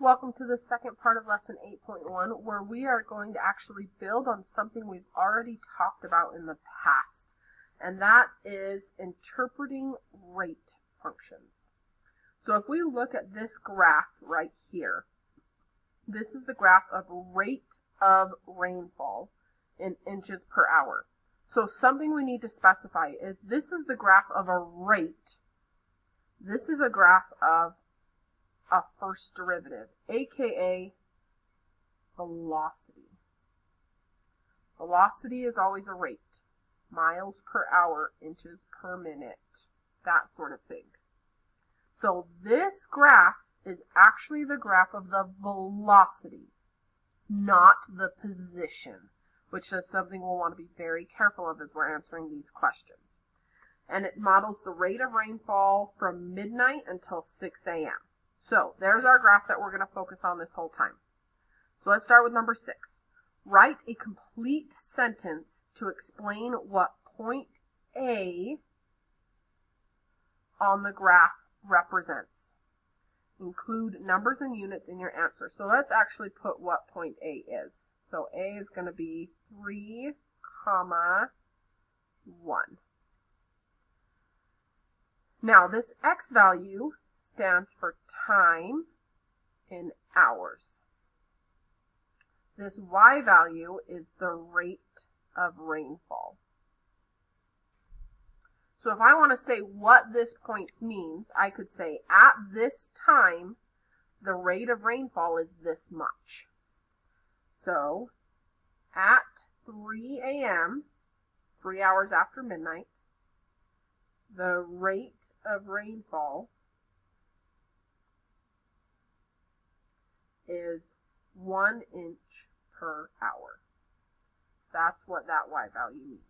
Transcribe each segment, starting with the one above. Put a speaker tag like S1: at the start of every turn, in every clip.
S1: Welcome to the second part of lesson 8.1 where we are going to actually build on something we've already talked about in the past and that is interpreting rate functions. So if we look at this graph right here, this is the graph of rate of rainfall in inches per hour. So something we need to specify is this is the graph of a rate. This is a graph of a first derivative, aka velocity. Velocity is always a rate, miles per hour, inches per minute, that sort of thing. So this graph is actually the graph of the velocity, not the position, which is something we'll want to be very careful of as we're answering these questions. And it models the rate of rainfall from midnight until 6 a.m. So there's our graph that we're going to focus on this whole time. So let's start with number six. Write a complete sentence to explain what point A on the graph represents. Include numbers and units in your answer. So let's actually put what point A is. So A is going to be 3, comma 1. Now this x value stands for time in hours. This y value is the rate of rainfall. So if I want to say what this point means, I could say at this time, the rate of rainfall is this much. So at 3 a.m., three hours after midnight, the rate of rainfall is one inch per hour. That's what that y value means.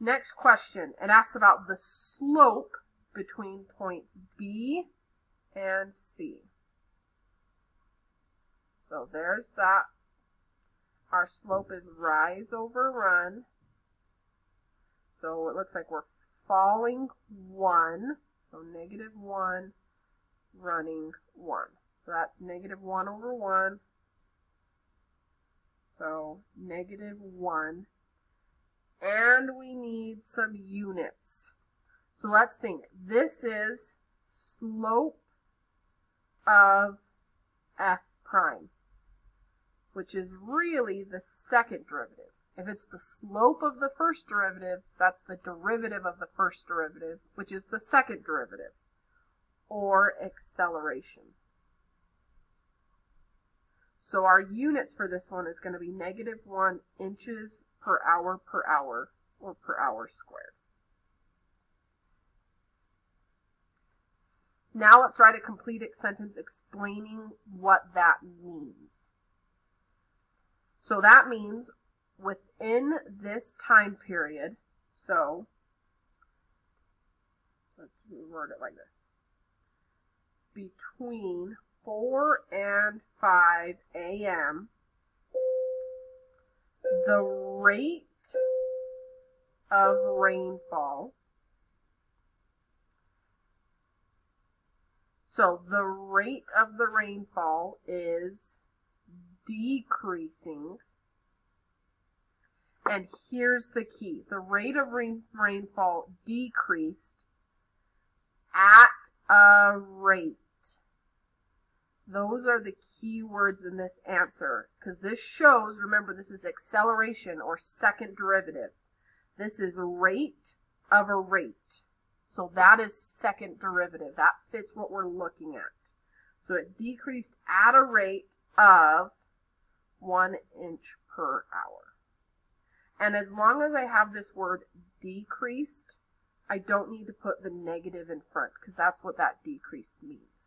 S1: Next question, it asks about the slope between points B and C. So there's that. Our slope is rise over run. So it looks like we're falling 1, so negative 1, running 1. So that's negative 1 over 1. So negative 1. And we need some units. So let's think. This is slope of f prime, which is really the second derivative. If it's the slope of the first derivative, that's the derivative of the first derivative, which is the second derivative, or acceleration. So our units for this one is going to be negative 1 inches per hour per hour, or per hour squared. Now let's write a complete sentence explaining what that means. So that means within this time period, so let's reword it like this, between 4 and 5 a.m., the rate of rainfall. So the rate of the rainfall is decreasing. And here's the key. The rate of rain, rainfall decreased at a rate those are the key words in this answer because this shows, remember, this is acceleration or second derivative. This is rate of a rate. So that is second derivative. That fits what we're looking at. So it decreased at a rate of one inch per hour. And as long as I have this word decreased, I don't need to put the negative in front because that's what that decrease means.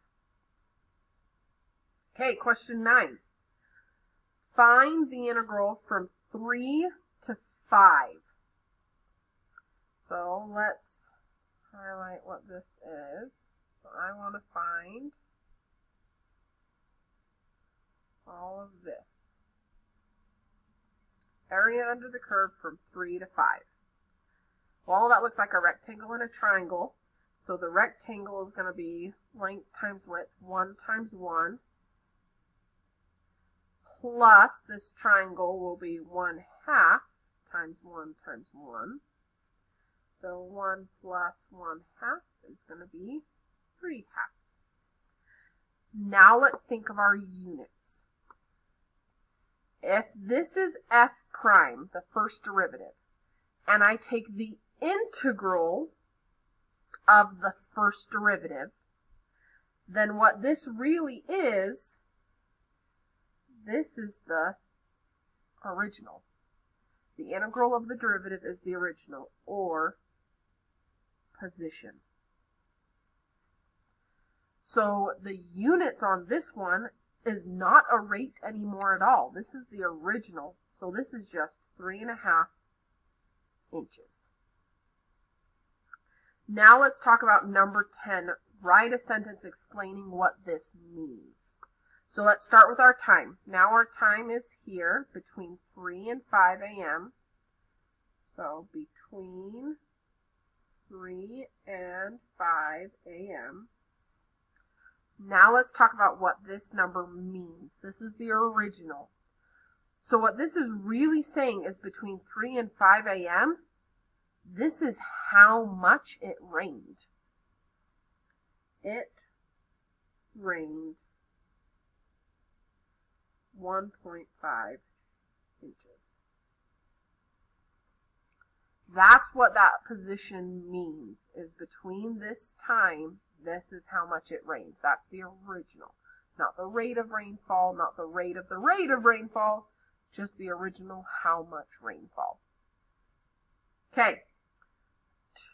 S1: Okay, question 9. Find the integral from 3 to 5. So let's highlight what this is. So I want to find all of this. Area under the curve from 3 to 5. Well, that looks like a rectangle and a triangle. So the rectangle is going to be length times width, 1 times 1, plus this triangle will be 1 half times 1 times 1. So 1 plus 1 half is going to be 3 halves. Now let's think of our units. If this is f prime, the first derivative, and I take the integral of the first derivative, then what this really is, this is the original. The integral of the derivative is the original, or position. So the units on this one is not a rate anymore at all. This is the original. So this is just three and a half inches. Now let's talk about number 10. Write a sentence explaining what this means. So let's start with our time. Now our time is here between 3 and 5 a.m. So between 3 and 5 a.m. Now let's talk about what this number means. This is the original. So what this is really saying is between 3 and 5 a.m., this is how much it rained. It rained 1.5 inches. That's what that position means, is between this time, this is how much it rained. That's the original. Not the rate of rainfall, not the rate of the rate of rainfall, just the original how much rainfall. Okay,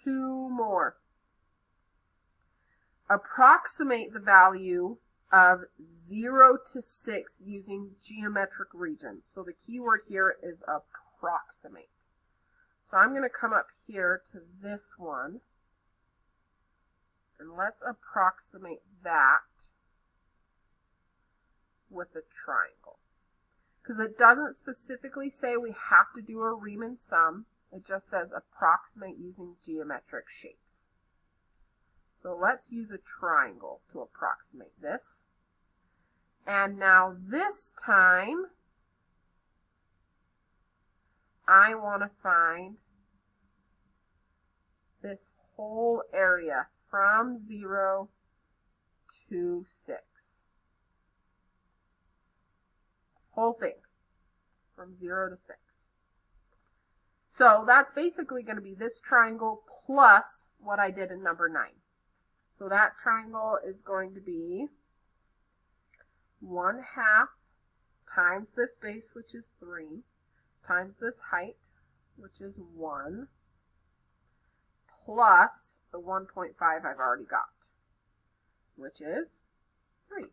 S1: two more. Approximate the value of 0 to 6 using geometric regions. So the keyword here is approximate. So I'm going to come up here to this one, and let's approximate that with a triangle. Because it doesn't specifically say we have to do a Riemann sum. It just says approximate using geometric shapes. So let's use a triangle to approximate this. And now this time, I want to find this whole area from 0 to 6. Whole thing from 0 to 6. So that's basically going to be this triangle plus what I did in number 9. So that triangle is going to be 1 half times this base, which is 3, times this height, which is 1, plus the 1.5 I've already got, which is 3.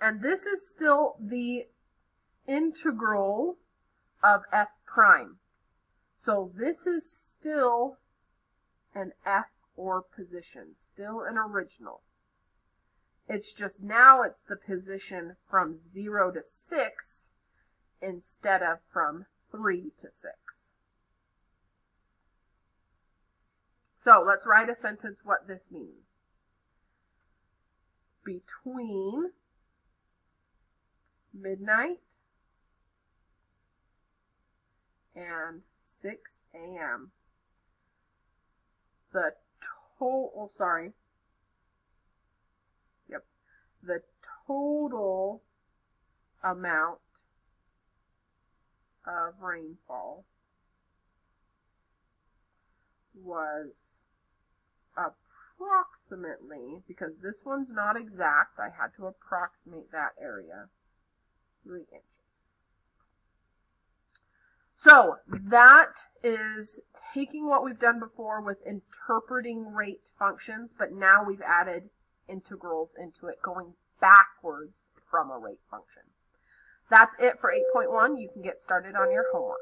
S1: And this is still the integral of f prime. So this is still an F or position, still an original. It's just now it's the position from 0 to 6 instead of from 3 to 6. So let's write a sentence what this means. Between midnight and 6 a.m. The total, oh, sorry. Yep. The total amount of rainfall was approximately, because this one's not exact, I had to approximate that area, 3 inches. So that is taking what we've done before with interpreting rate functions, but now we've added integrals into it, going backwards from a rate function. That's it for 8.1. You can get started on your homework.